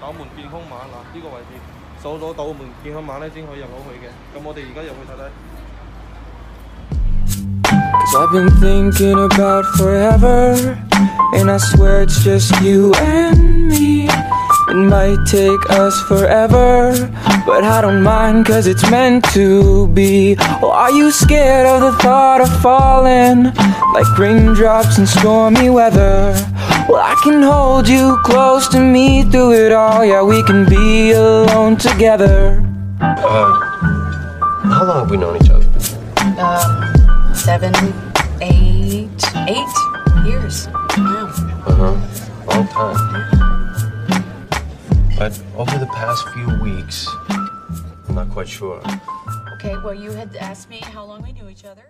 斗门健康码嗱呢、个位置扫咗斗门健康码咧先可以入到去嘅。咁我哋而家入去睇睇。 Cause I've been thinking about forever, and I swear it's just you and me. It might take us forever, but I don't mind cause it's meant to be. Or are you scared of the thought of falling like raindrops in stormy weather? Well, I can hold you close to me through it all. Yeah, we can be alone together. Uh, how long have we known each other? Um, seven, eight, eight years now. Uh huh. Long time. But over the past few weeks, I'm not quite sure. Okay, well, you had asked me how long we knew each other.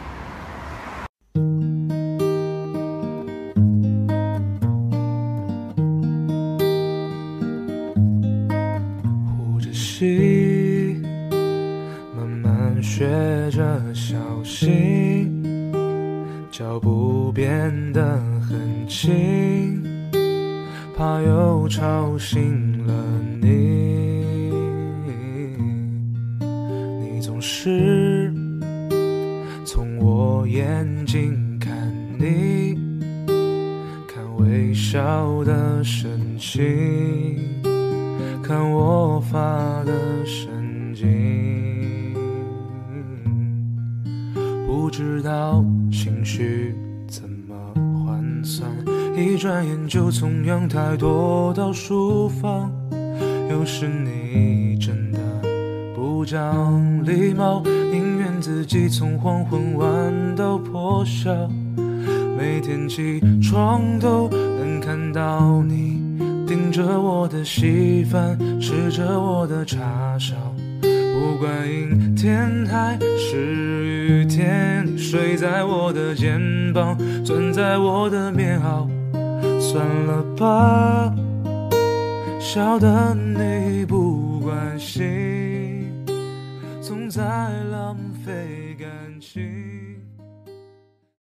学着小心，脚步变得很轻，怕又吵醒了你。你总是从我眼睛看你，看微笑的神情，转眼就从阳台躲到书房。有时你真的不讲礼貌，宁愿自己从黄昏玩到破晓。每天起床都能看到你盯着我的稀饭，吃着我的叉烧。不管阴天还是雨天，你睡在我的肩膀，钻在我的棉袄。算了吧，晓得你不关心，总在浪费感情。